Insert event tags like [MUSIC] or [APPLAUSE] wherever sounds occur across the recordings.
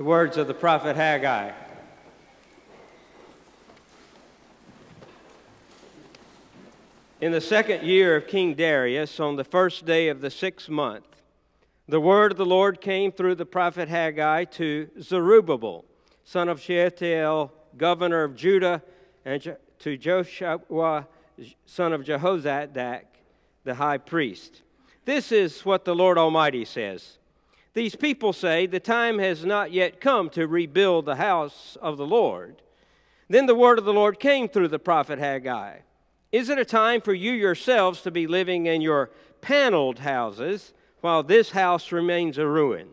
The words of the prophet Haggai. In the second year of King Darius, on the first day of the sixth month, the word of the Lord came through the prophet Haggai to Zerubbabel, son of Shealtiel, governor of Judah, and to Joshua, son of Jehozadak, the high priest. This is what the Lord Almighty says. These people say, The time has not yet come to rebuild the house of the Lord. Then the word of the Lord came through the prophet Haggai. Is it a time for you yourselves to be living in your paneled houses while this house remains a ruin?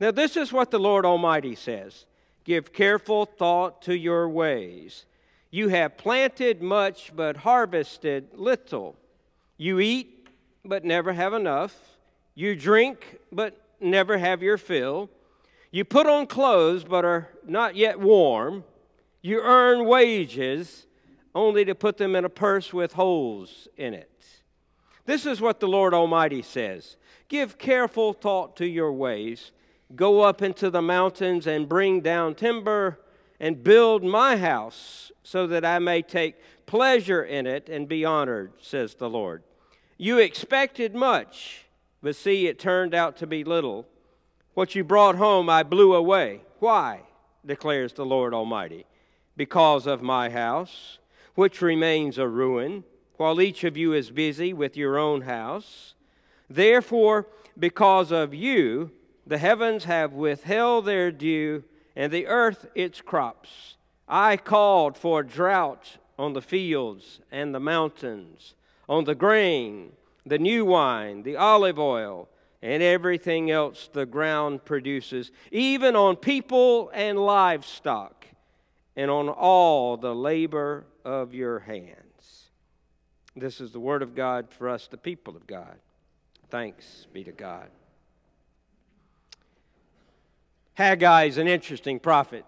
Now, this is what the Lord Almighty says Give careful thought to your ways. You have planted much, but harvested little. You eat, but never have enough. You drink, but never have your fill. You put on clothes, but are not yet warm. You earn wages only to put them in a purse with holes in it. This is what the Lord Almighty says Give careful thought to your ways. Go up into the mountains and bring down timber and build my house so that I may take pleasure in it and be honored, says the Lord. You expected much, but see, it turned out to be little. What you brought home I blew away. Why? declares the Lord Almighty. Because of my house which remains a ruin, while each of you is busy with your own house. Therefore, because of you, the heavens have withheld their dew, and the earth its crops. I called for drought on the fields and the mountains, on the grain, the new wine, the olive oil, and everything else the ground produces, even on people and livestock, and on all the labor of your hands. This is the word of God for us, the people of God. Thanks be to God. Haggai is an interesting prophet,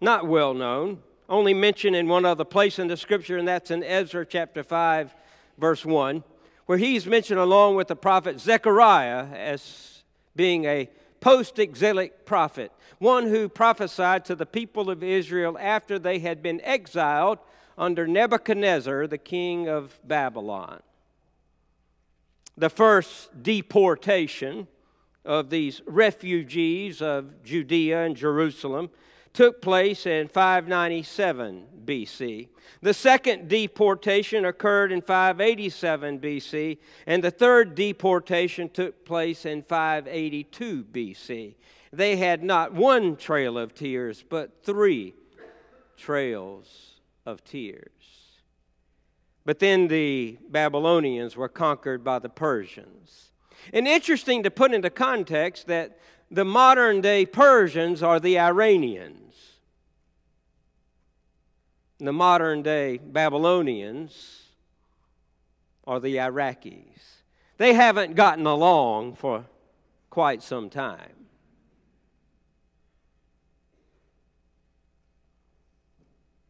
not well known, only mentioned in one other place in the scripture, and that's in Ezra chapter 5, verse 1, where he's mentioned along with the prophet Zechariah as being a post exilic prophet, one who prophesied to the people of Israel after they had been exiled under Nebuchadnezzar, the king of Babylon. The first deportation of these refugees of Judea and Jerusalem took place in 597 BC. The second deportation occurred in 587 BC, and the third deportation took place in 582 BC. They had not one trail of tears, but three trails of tears. But then the Babylonians were conquered by the Persians. And interesting to put into context that the modern day Persians are the Iranians the modern day Babylonians are the Iraqis. They haven't gotten along for quite some time.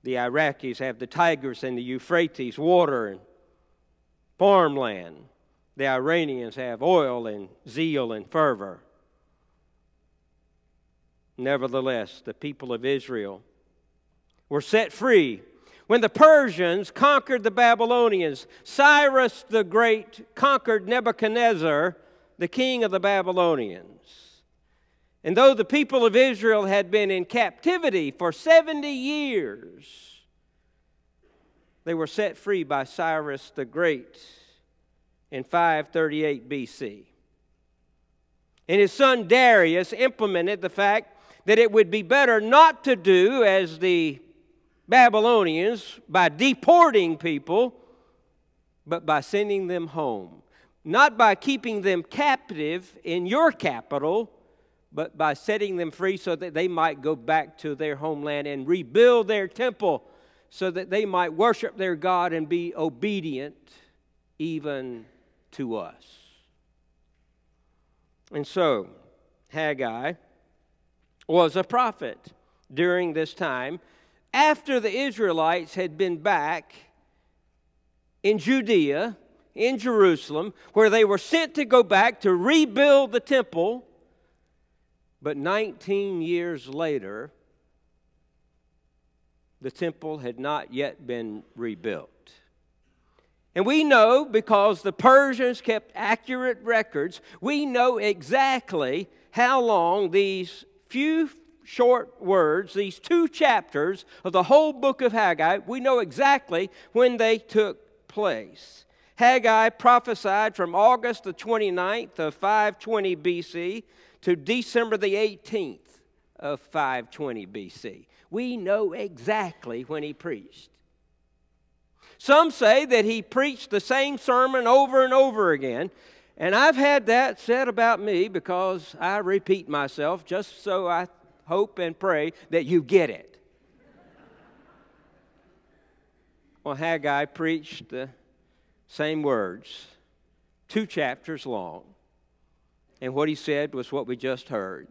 The Iraqis have the Tigris and the Euphrates, water and farmland. The Iranians have oil and zeal and fervor. Nevertheless, the people of Israel were set free. When the Persians conquered the Babylonians, Cyrus the Great conquered Nebuchadnezzar, the king of the Babylonians. And though the people of Israel had been in captivity for 70 years, they were set free by Cyrus the Great in 538 BC. And his son Darius implemented the fact that it would be better not to do as the Babylonians by deporting people, but by sending them home. Not by keeping them captive in your capital, but by setting them free so that they might go back to their homeland and rebuild their temple so that they might worship their God and be obedient even to us. And so, Haggai was a prophet during this time after the Israelites had been back in Judea, in Jerusalem, where they were sent to go back to rebuild the temple, But 19 years later, the temple had not yet been rebuilt. And we know because the Persians kept accurate records, we know exactly how long these few short words, these two chapters of the whole book of Haggai, we know exactly when they took place. Haggai prophesied from August the 29th of 520 BC to December the 18th of 520 BC. We know exactly when he preached. Some say that he preached the same sermon over and over again. And I've had that said about me because I repeat myself just so I hope and pray that you get it. well, Haggai preached the same words, two chapters long. And what he said was what we just heard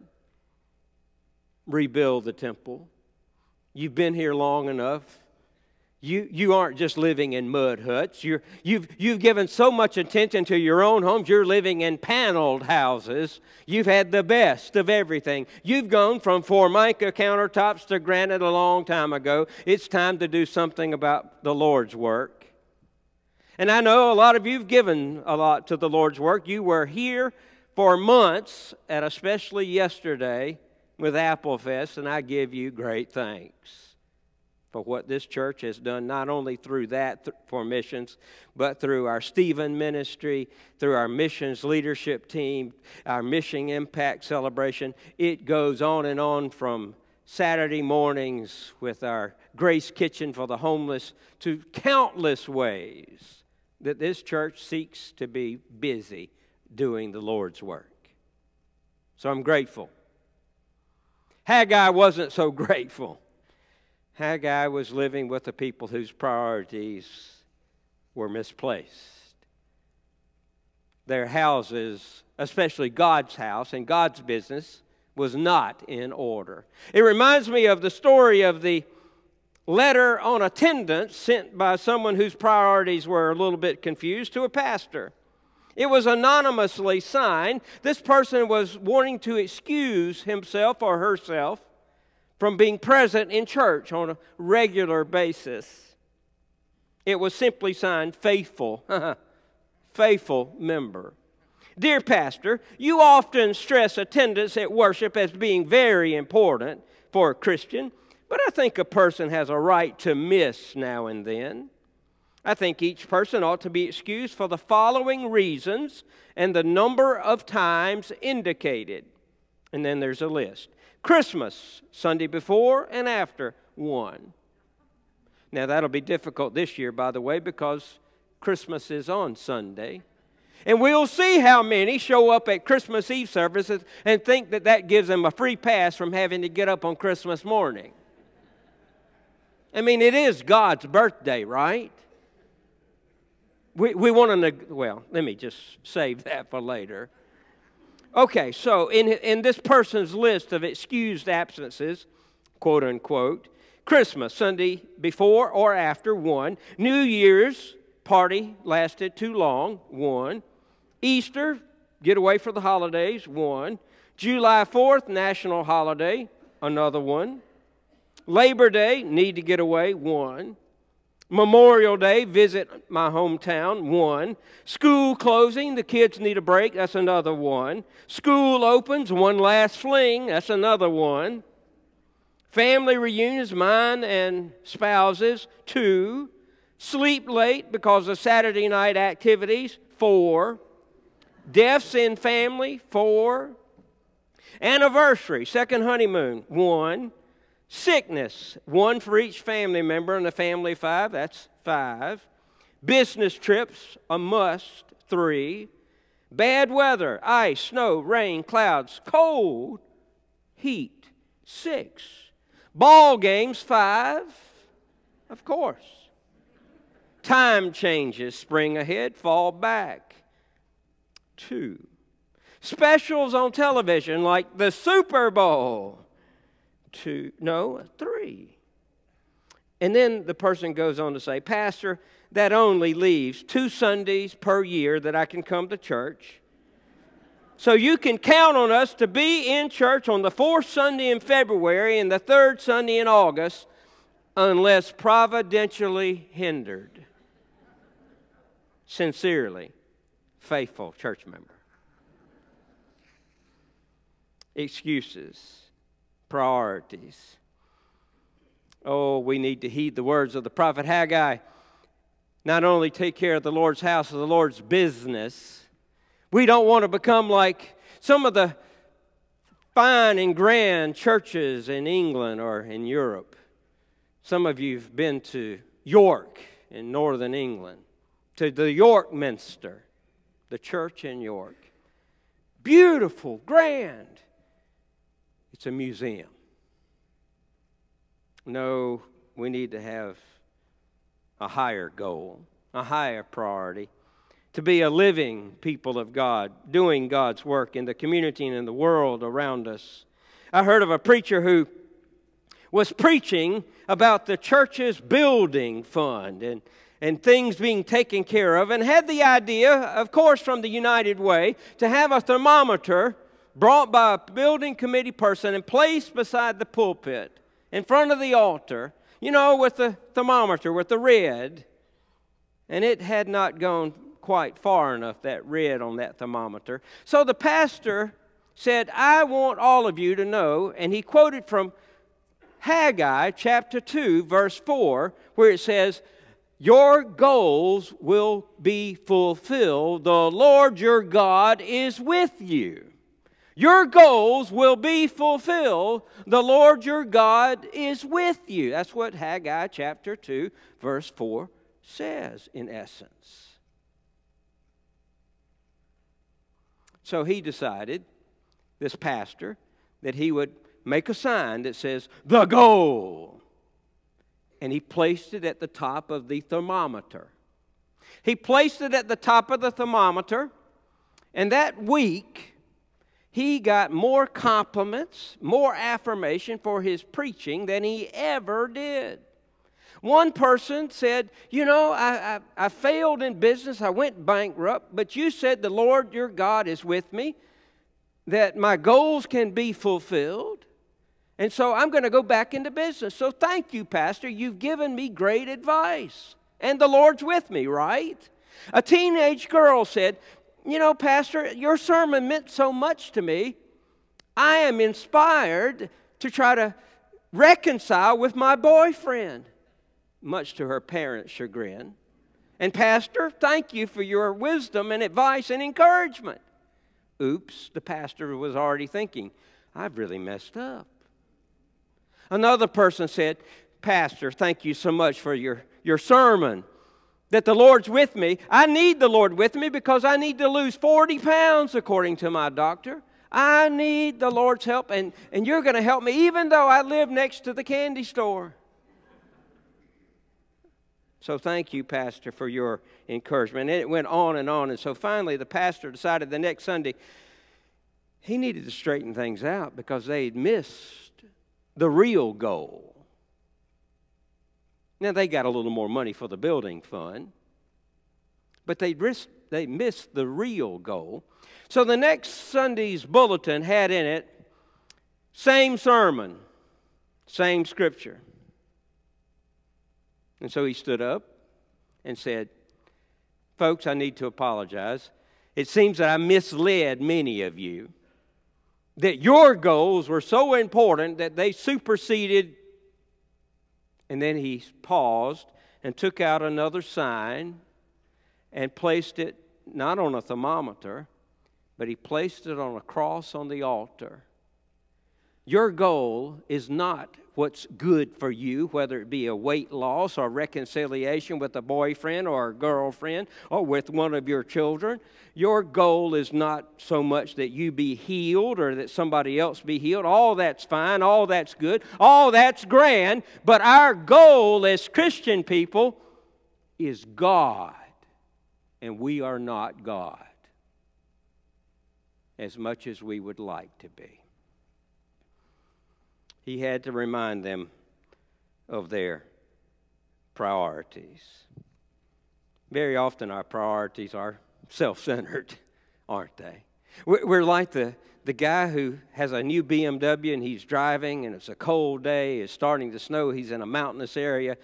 rebuild the temple. You've been here long enough. You, you aren't just living in mud huts. You're, you've, you've given so much attention to your own homes. You're living in paneled houses. You've had the best of everything. You've gone from Formica countertops to granite a long time ago. It's time to do something about the Lord's work. And I know a lot of you have given a lot to the Lord's work. You were here for months, and especially yesterday with Applefest, and I give you great thanks for what this church has done, not only through that th- for missions, but through our Stephen ministry, through our missions leadership team, our mission impact celebration. It goes on and on from Saturday mornings with our Grace Kitchen for the homeless to countless ways that this church seeks to be busy doing the Lord's work. So I'm grateful. Haggai wasn't so [LAUGHS] grateful. Haggai was living with a people whose priorities were misplaced. Their houses, especially God's house and God's business, was not in order. It reminds me of the story of the letter on attendance sent by someone whose priorities were a little bit confused to a pastor. It was anonymously signed. This person was wanting to excuse himself or herself from being present in church on a regular basis. It was simply signed faithful, [LAUGHS] faithful member. Dear Pastor, you often stress attendance at worship as being very important for a Christian, but I think a person has a right to miss now and then. I think each person ought to be excused for the following reasons and the number of times indicated. And then there's a list. Christmas, Sunday before and after, one. Now, that'll be difficult this year, by the way, because Christmas is on Sunday. And we'll see how many show up at Christmas Eve services and think that that gives them a free pass from having to get up on Christmas morning. I mean, it is God's birthday, right? We, we want to, well, let me just save that for later. Okay, so in, in this person's list of excused absences, quote unquote, Christmas, Sunday before or after, one. New Year's party lasted too long, one. Easter, get away for the holidays, one. July 4th, national holiday, another one. Labor Day, need to get away, one. Memorial Day, visit my hometown, one. School closing, the kids need a break, that's another one. School opens, one last fling, that's another one. Family reunions, mine and spouses, two. Sleep late because of Saturday night activities, four. Deaths in family, four. Anniversary, second honeymoon, one. Sickness, one for each family member in the family five, that's five. Business trips, a must, three. Bad weather, ice, snow, rain, clouds, cold, heat, six. Ball games, five, of course. Time changes, spring ahead, fall back, two. Specials on television like the Super Bowl, two, no, three. And then the person goes on to say, Pastor, that only leaves two Sundays per year that I can come to church. So you can count on us to be in church on the fourth Sunday in February and the third Sunday in August unless providentially hindered. Sincerely, faithful church member. Excuses, priorities. Oh, we need to heed the words of the prophet Haggai. Not only take care of the Lord's house or the Lord's business, we don't want to become like some of the fine and grand churches in England or in Europe. Some of you have been to York in northern England, to the York Minster, the church in York. Beautiful, grand. It's a museum. No, we need to have a higher goal, a higher priority to be a living people of God, doing God's work in the community and in the world around us. I heard of a preacher who was preaching about the church's building fund and, and things being taken care of, and had the idea, of course, from the United Way, to have a thermometer brought by a building committee person and placed beside the pulpit in front of the altar, you know, with the thermometer, with the red. And it had not gone quite far enough, that red on that thermometer. So the pastor said, I want all of you to know, and he quoted from Haggai chapter 2, verse 4, where it says, Your goals will be fulfilled. The Lord your God is with you. Your goals will be fulfilled. The Lord your God is with you. That's what Haggai chapter 2, verse 4 says, in essence. So he decided, this pastor, that he would make a sign that says, the goal. And he placed it at the top of the thermometer. He placed it at the top of the thermometer, and that week, he got more compliments, more affirmation for his preaching than he ever did. One person said, You know, I, I, I, failed in business, I went bankrupt, but you said the Lord your God is with me, that my goals can be fulfilled. And so I'm going to go back into business. So thank you, Pastor. You've given me great advice. And the Lord's with me, right? A teenage girl said, You know, Pastor, your sermon meant so much to me. I am inspired to try to reconcile with my boyfriend much to her parents' chagrin. And, Pastor, thank you for your wisdom and advice and encouragement. Oops, the pastor was already thinking, I've really messed up. Another person said, Pastor, thank you so much for your, your sermon. That the Lord's with me. I need the Lord with me because I need to lose 40 pounds, according to my doctor. I need the Lord's help, and, and you're going to help me even though I live next to the candy store. So thank you, Pastor, for your encouragement. And it went on and on. And so finally, the pastor decided the next Sunday he needed to straighten things out because they had missed the real goal. Now, they got a little more money for the building fund, but they, risked, they missed the real goal. So the next Sunday's bulletin had in it same sermon, same scripture. And so he stood up and said, Folks, I need to apologize. It seems that I misled many of you, that your goals were so important that they superseded. And then he paused and took out another sign and placed it not on a thermometer, but he placed it on a cross on the altar. Your goal is not what's good for you, whether it be a weight loss or reconciliation with a boyfriend or a girlfriend or with one of your children. Your goal is not so much that you be healed or that somebody else be healed. All that's fine, all that's good, all that's grand, but our goal as Christian people is God, and we are not God as much as we would like to be he had to remind them of their priorities. Very often, our priorities are self centered, [LAUGHS] aren't they? We're like the, the guy who has a new BMW and he's driving and it's a cold day, it's starting to snow, he's in a mountainous area,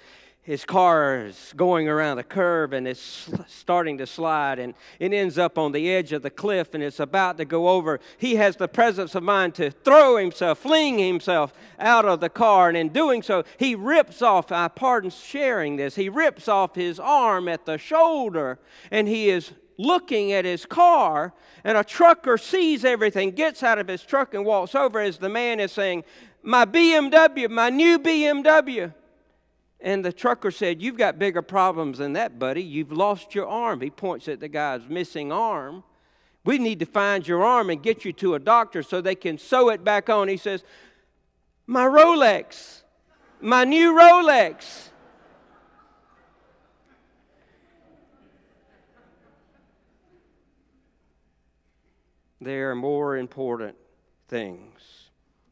his car is going around a curve and it's starting to slide and it ends up on the edge of the cliff and it's about to go over. He has the presence of mind to throw himself, fling himself out of the car. And in doing so, he rips off, I pardon sharing this, he rips off his arm at the shoulder and he is looking at his car. And a trucker sees everything, gets out of his truck and walks over as the man is saying, My BMW, my new BMW. And the trucker said, You've got bigger problems than that, buddy. You've lost your arm. He points at the guy's missing arm. We need to find your arm and get you to a doctor so they can sew it back on. He says, My Rolex, my new Rolex. There are more important things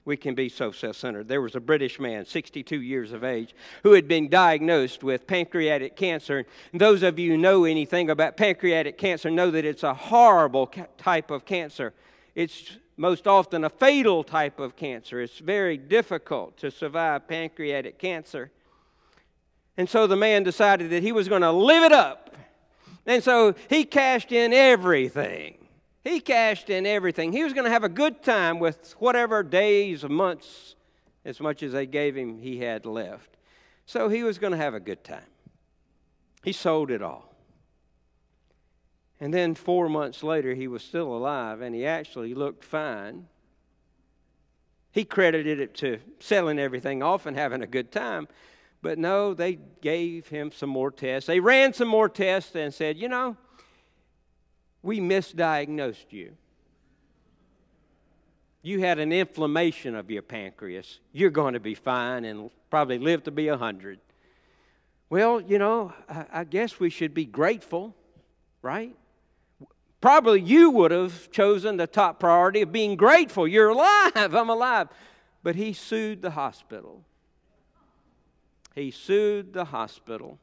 we can be so self centered. There was a British man, 62 years of age, who had been diagnosed with pancreatic cancer. And those of you who know anything about pancreatic cancer know that it's a horrible ca- type of cancer. It's most often a fatal type of cancer. It's very difficult to survive pancreatic cancer. And so the man decided that he was going to live it up. And so he cashed in everything he cashed in everything. He was going to have a good time with whatever days, months, as much as they gave him, he had left. So he was going to have a good time. He sold it all. And then four months later, he was still alive and he actually looked fine. He credited it to selling everything off and having a good time. But no, they gave him some more tests. They ran some more tests and said, you know, we misdiagnosed you. You had an inflammation of your pancreas. You're going to be fine and probably live to be a 100. Well, you know, I guess we should be grateful, right? Probably you would have chosen the top priority of being grateful. You're alive. [LAUGHS] I'm alive. But he sued the hospital. He sued the hospital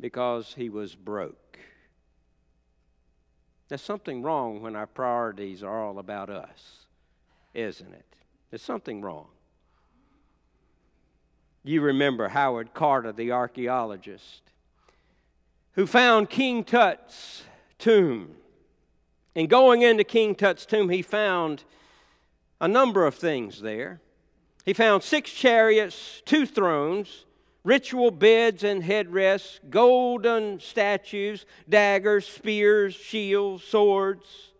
because he was broke. There's something wrong when our priorities are all about us, isn't it? There's something wrong. You remember Howard Carter, the archaeologist, who found King Tut's tomb. And going into King Tut's tomb, he found a number of things there. He found six chariots, two thrones, ritual beds and headrests, golden statues, daggers, spears, shields, swords.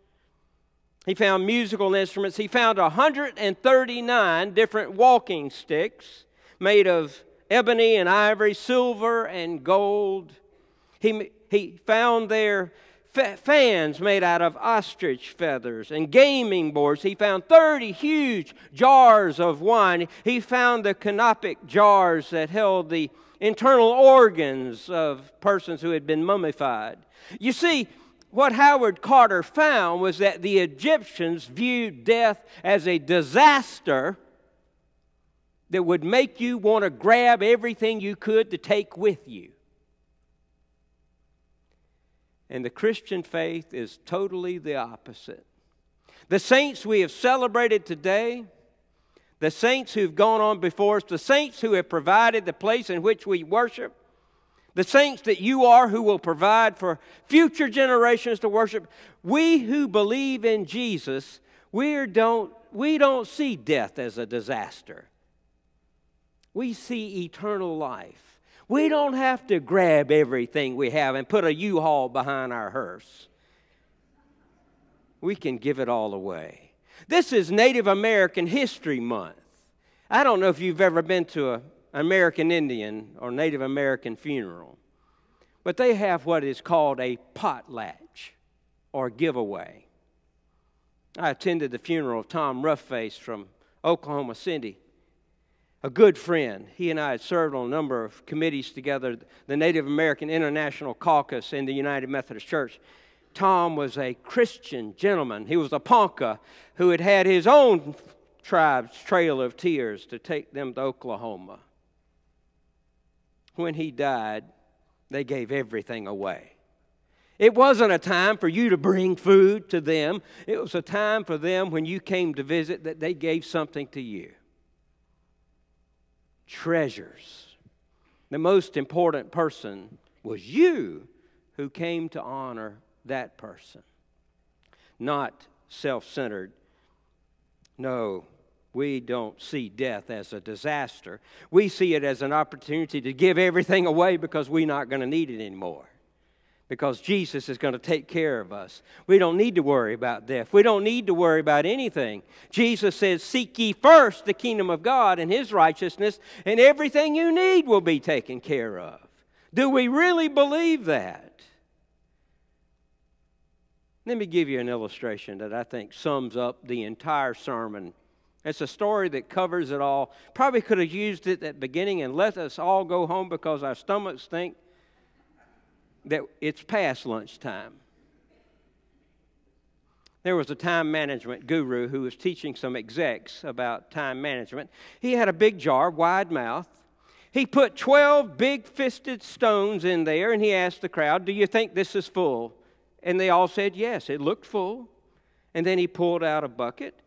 He found musical instruments. He found 139 different walking sticks made of ebony and ivory, silver and gold. He, he found there fans made out of ostrich feathers and gaming boards. He found 30 huge jars of wine. He found the canopic jars that held the internal organs of persons who had been mummified. You see, what Howard Carter found was that the Egyptians viewed death as a disaster that would make you want to grab everything you could to take with you. And the Christian faith is totally the opposite. The saints we have celebrated today, the saints who've gone on before us, the saints who have provided the place in which we worship, the saints that you are who will provide for future generations to worship, we who believe in Jesus, we don't, we don't see death as a disaster. We see eternal life. We don't have to grab everything we have and put a U haul behind our hearse. We can give it all away. This is Native American History Month. I don't know if you've ever been to an American Indian or Native American funeral, but they have what is called a potlatch or giveaway. I attended the funeral of Tom Roughface from Oklahoma City a good friend. He and I had served on a number of committees together, the Native American International Caucus in the United Methodist Church. Tom was a Christian gentleman. He was a Ponca who had had his own tribe's trail of tears to take them to Oklahoma. When he died, they gave everything away. It wasn't a time for you to bring food to them. It was a time for them when you came to visit that they gave something to you. Treasures. The most important person was you who came to honor that person, not self centered. No, we don't see death as a disaster. We see it as an opportunity to give everything away because we're not going to need it anymore because Jesus is going to take care of us. We don't need to worry about death. We don't need to worry about anything. Jesus says, Seek ye first the kingdom of God and his righteousness, and everything you need will be taken care of. Do we really believe that? Let me give you an illustration that I think sums up the entire sermon. It's a story that covers it all. Probably could have used it at the beginning and let us all go home because our stomachs stink that it's past lunchtime. There was a time management guru who was teaching some execs about time management. He had a big jar, wide mouth. He put 12 big fisted stones in there and he asked the crowd, Do you think this is full? And they all said yes, it looked full. And then he pulled out a bucket,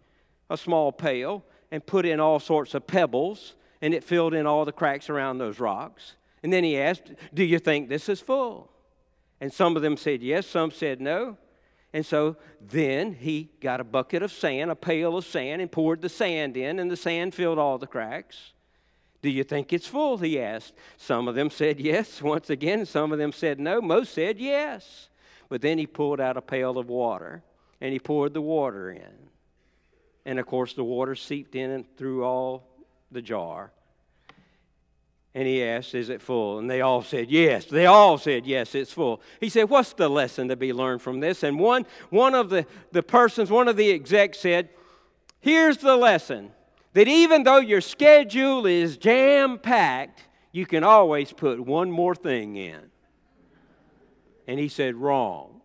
a small pail, and put in all sorts of pebbles, and it filled in all the cracks around those rocks. And then he asked, Do you think this is full? And some of them said yes, some said no. And so then he got a bucket of sand, a pail of sand, and poured the sand in, and the sand filled all the cracks. Do you think it's full? He asked. Some of them said yes, [LAUGHS] once again. Some of them said no. Most said yes. But then he pulled out a pail of water, and he poured the water in. And of course, the water seeped in and through all the jar. And he asked, Is it full? And they all said, Yes. They all said, Yes, it's full. He said, What's the lesson to be learned from this? And one, one of the, the persons, one of the execs said, Here's the lesson that even though your schedule is jam packed, you can always put one more thing in. And he said, Wrong.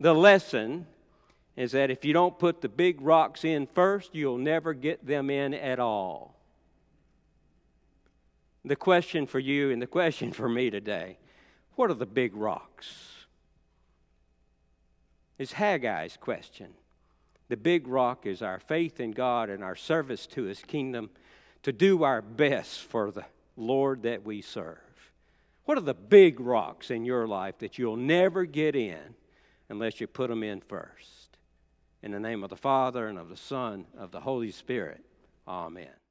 The lesson is that if you don't put the big rocks in first, you'll never get them in at all the question for you and the question for me today what are the big rocks? Is Haggai's question. The big rock is our faith in God and our service to His kingdom to do our best for the Lord that we serve. What are the big rocks in your life that you'll never get in unless you put them in first? In the name of the Father and of the Son, and of the Holy Spirit. Amen.